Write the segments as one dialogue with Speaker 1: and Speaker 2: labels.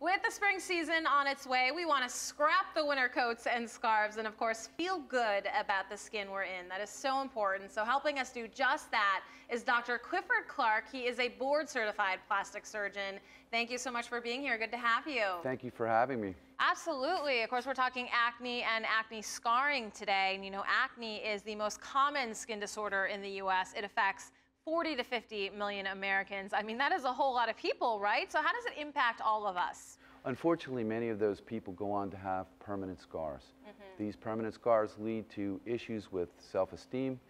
Speaker 1: With the spring season on its way, we want to scrap the winter coats and scarves and, of course, feel good about the skin we're in. That is so important. So, helping us do just that is Dr. Clifford Clark. He is a board certified plastic surgeon. Thank you so much for being here. Good to have you.
Speaker 2: Thank you for having me.
Speaker 1: Absolutely. Of course, we're talking acne and acne scarring today. And you know, acne is the most common skin disorder in the U.S. It affects 40 to 50 million Americans. I mean, that is a whole lot of people, right? So how does it impact all of us?
Speaker 2: Unfortunately, many of those people go on to have permanent scars. Mm -hmm. These permanent scars lead to issues with self-esteem,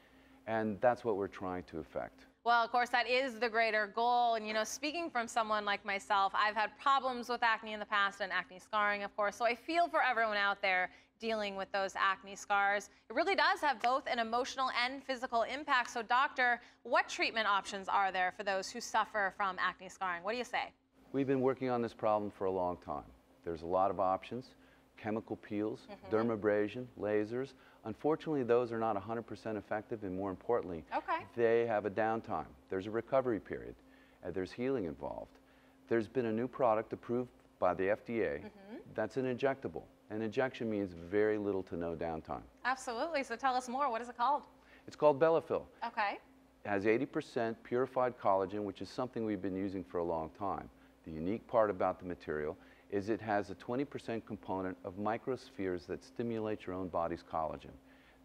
Speaker 2: and that's what we're trying to affect.
Speaker 1: Well, of course, that is the greater goal. And, you know, speaking from someone like myself, I've had problems with acne in the past and acne scarring, of course. So I feel for everyone out there dealing with those acne scars. It really does have both an emotional and physical impact. So, doctor, what treatment options are there for those who suffer from acne scarring? What do you say?
Speaker 2: We've been working on this problem for a long time. There's a lot of options chemical peels, mm -hmm. dermabrasion, lasers. Unfortunately, those are not 100% effective, and more importantly,
Speaker 1: okay.
Speaker 2: they have a downtime. There's a recovery period, and there's healing involved. There's been a new product approved by the FDA mm -hmm. That's an injectable. An injection means very little to no downtime.
Speaker 1: Absolutely. So tell us more. What is it called?
Speaker 2: It's called Bellafill.
Speaker 1: Okay.
Speaker 2: It has 80% purified collagen, which is something we've been using for a long time. The unique part about the material is it has a 20% component of microspheres that stimulate your own body's collagen.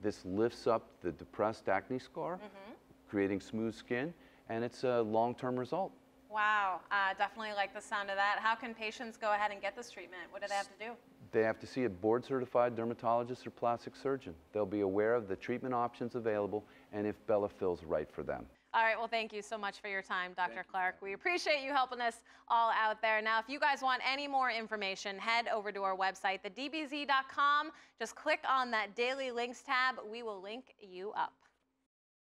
Speaker 2: This lifts up the depressed acne scar, mm -hmm. creating smooth skin, and it's a long-term result.
Speaker 1: Wow, uh, definitely like the sound of that. How can patients go ahead and get this treatment? What do they have to do?
Speaker 2: They have to see a board-certified dermatologist or plastic surgeon. They'll be aware of the treatment options available and if Bellafill's right for them.
Speaker 1: All right, well, thank you so much for your time, Dr. Thank Clark. You. We appreciate you helping us all out there. Now, if you guys want any more information, head over to our website, thedbz.com. Just click on that daily links tab. We will link you up.